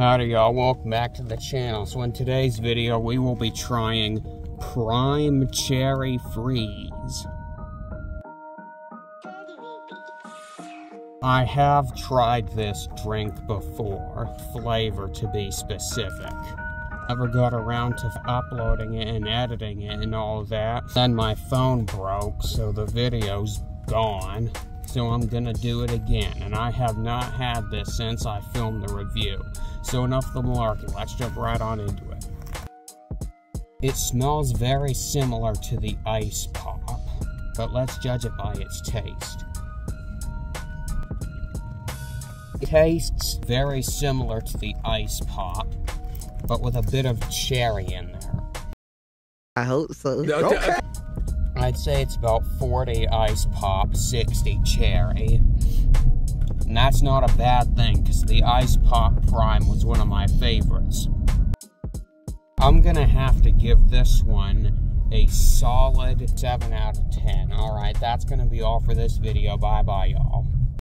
Howdy y'all, welcome back to the channel. So in today's video, we will be trying Prime Cherry Freeze. I have tried this drink before, flavor to be specific. Never got around to uploading it and editing it and all that. Then my phone broke, so the video's gone so I'm gonna do it again. And I have not had this since I filmed the review. So enough of the malarkey, let's jump right on into it. It smells very similar to the ice pop, but let's judge it by its taste. It tastes very similar to the ice pop, but with a bit of cherry in there. I hope so. Okay. I'd say it's about 40 ice pop, 60 cherry. And that's not a bad thing, because the ice pop prime was one of my favorites. I'm gonna have to give this one a solid 7 out of 10. Alright, that's gonna be all for this video. Bye bye, y'all.